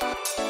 bounce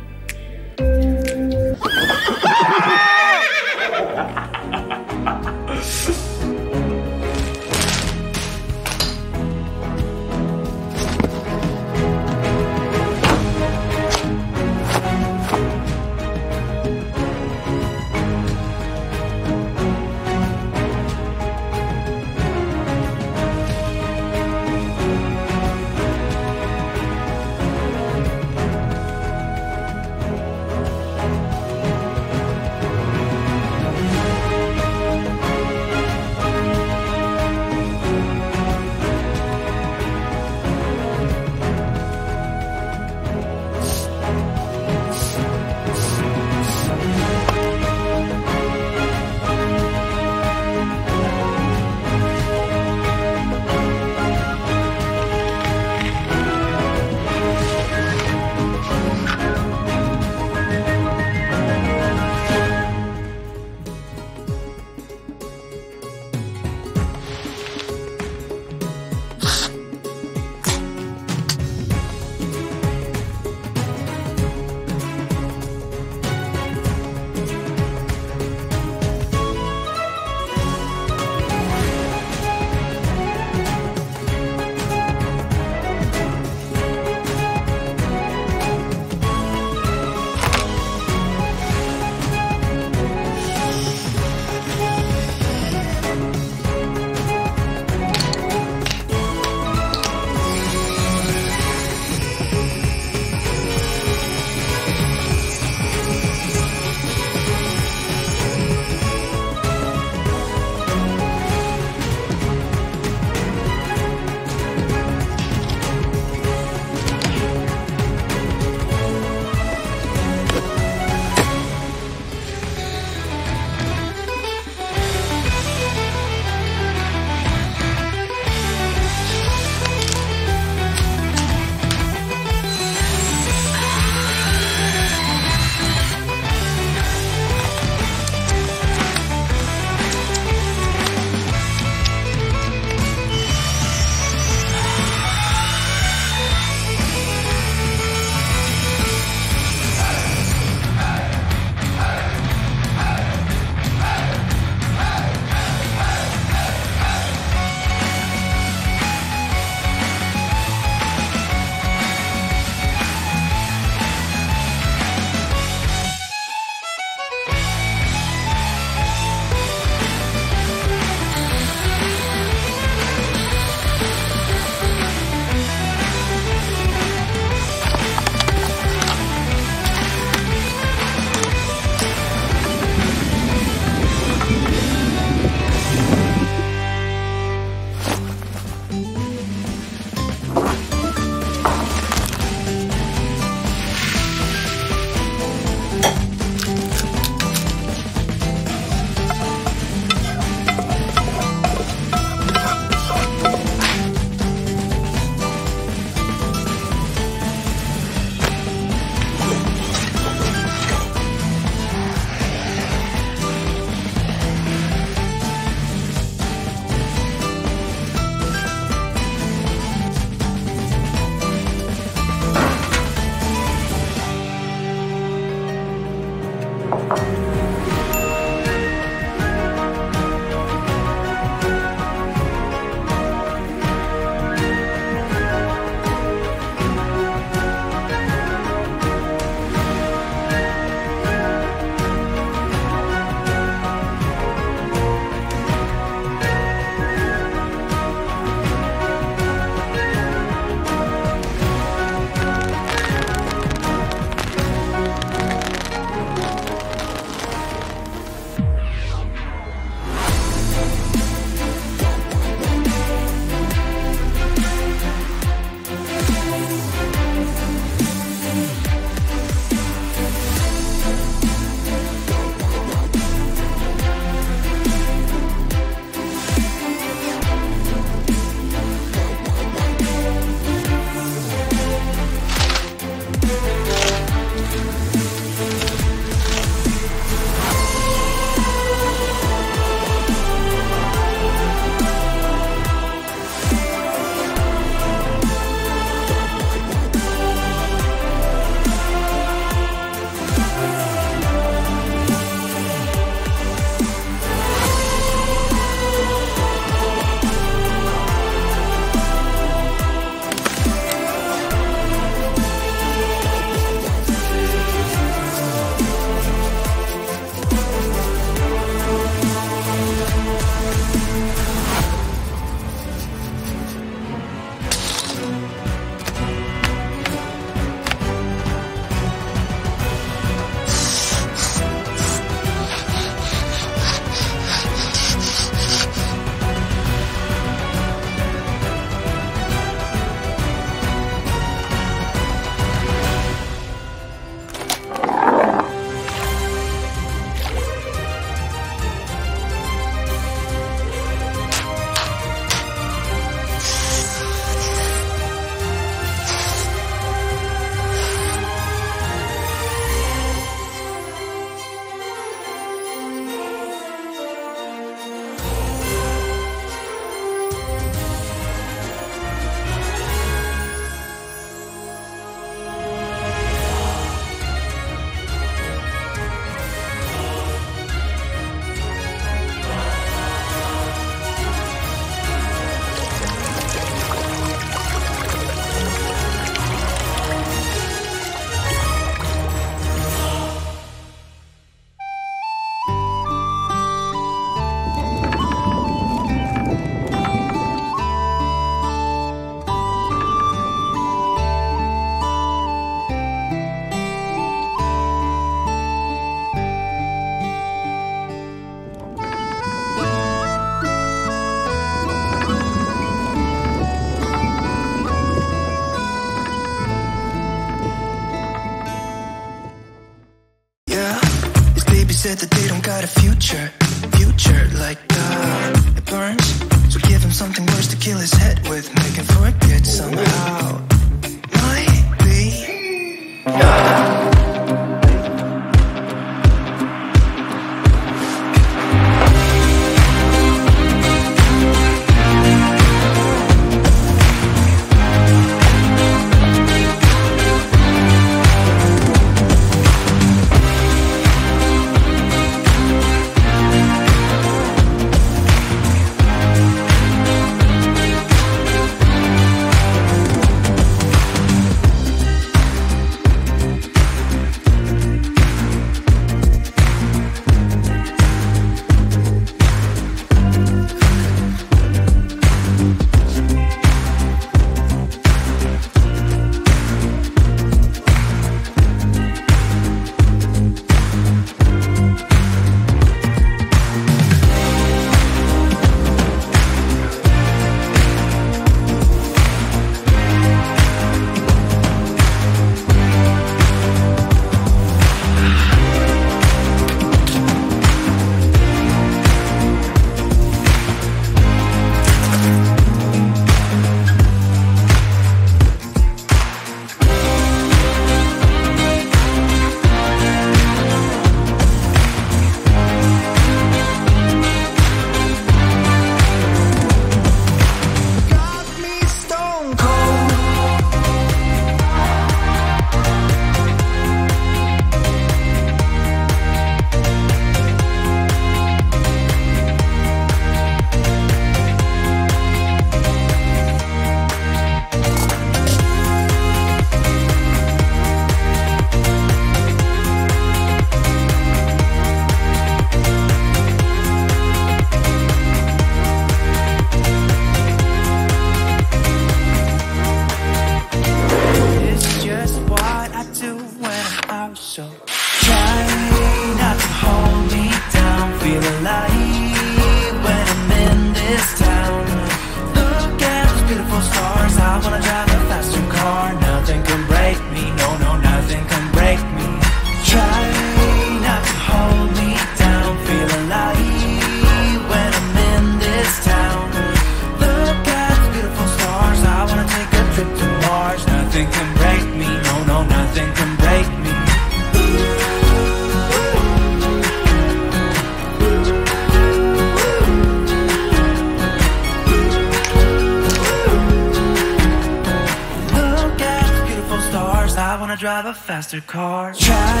faster car. Try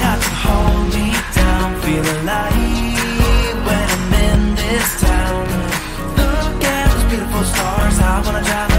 not to hold me down. Feel alive when I'm in this town. Look at those beautiful stars. I wanna drive